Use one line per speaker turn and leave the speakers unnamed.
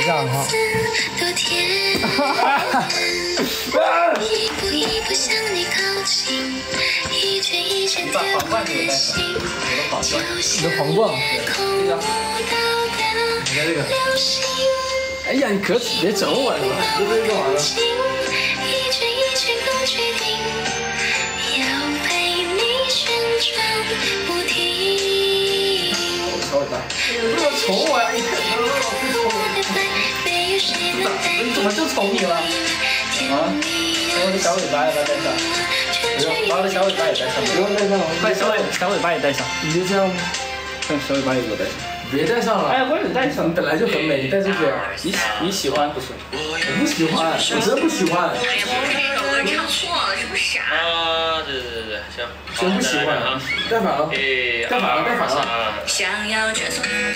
这样哈。
你把皇冠给我带上，我的皇冠。
你的皇冠。
你看这个。
哎呀，你可别整我了，
这这干嘛呢？小尾巴，你这么宠我呀？怎么就宠你了？啊？把我的小尾巴要不要带上？不用，把我的小尾巴也带上。不用带上，
把小尾小尾巴也带上。
你就这样吗？看小尾巴也给我带上。别带上了。
哎，我你带上。
你本来就很美，你带这个。
你你喜欢不是？
我不喜欢，我真不喜欢。
哎呀，我这首歌唱错了，是不是啊？
啊，对对对对，行。
真不喜欢啊。带反了。
哎，
带反了，带反了。
想要传送。